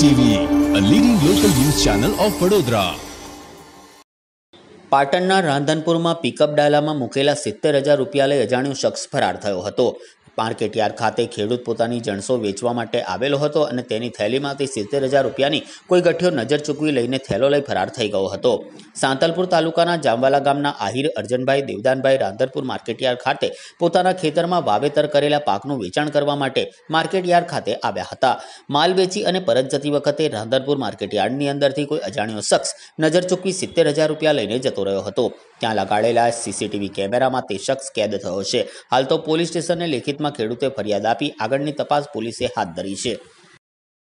TV a leading local news channel of Vadodara પાટણના રાંધનપુરમાં pickup ડાલામાં મૂકેલા સિત્તેર હજાર રૂપિયા લઈ અજાણ્યો શખ્સ ફરાર થયો હતો. માર્કેટયાર્ડ ખાતે ખેડૂત પોતાની જણસો વેચવા માટે આવેલો હતો અને તેની થેલીમાંથી સિત્તેર હજાર રૂપિયાની કોઈ ગઠિયો નજર ચૂકવી લઈને થેલો લઈ ફરાર થઈ ગયો હતો. સાંતલપુર તાલુકાના જામવાલા ગામના આહિર અર્જનભાઈ દેવદાનભાઈ રાંધનપુર માર્કેટયાર્ડ ખાતે પોતાના ખેતરમાં વાવેતર કરેલા પાકનું વેચાણ કરવા માટે માર્કેટયાર્ડ ખાતે આવ્યા હતા. માલ વેચી અને પરત જતી વખતે રાંધનપુર માર્કેટયાર્ડની અંદરથી કોઈ અજાણ્યો શખ્સ નજર ચૂકવી સિત્તેર હજાર રૂપિયા લઈને જતો રહ્યો હતો. ત્યાં લગાડેલા સીસીટીવી કેમેરામાં તે શખ્સ કેદ થયો છે. હાલ તો પોલીસ સ્ટેશને લેખિતમાં ખેડૂતે ફરિયાદ આપી આગળની તપાસ પોલીસે હાથ ધરી છે.